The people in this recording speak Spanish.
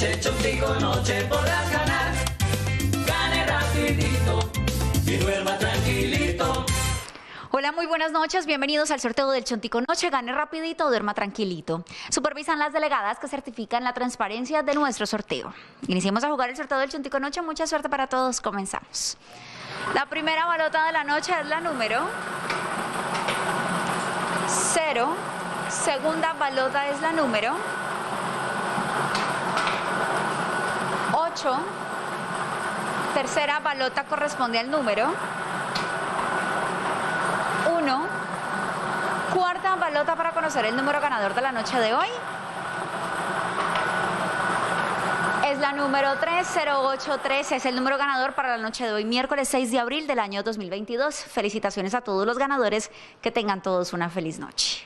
chontico noche podrás ganar. Gane rapidito y duerma tranquilito. Hola, muy buenas noches. Bienvenidos al sorteo del Chontico Noche. Gane rapidito, duerma tranquilito. Supervisan las delegadas que certifican la transparencia de nuestro sorteo. Iniciemos a jugar el sorteo del Chontico Noche. Mucha suerte para todos. Comenzamos. La primera balota de la noche es la número 0. Segunda balota es la número 8. Tercera balota corresponde al número 1. Cuarta balota para conocer el número ganador de la noche de hoy. Es la número 3083, es el número ganador para la noche de hoy, miércoles 6 de abril del año 2022. Felicitaciones a todos los ganadores, que tengan todos una feliz noche.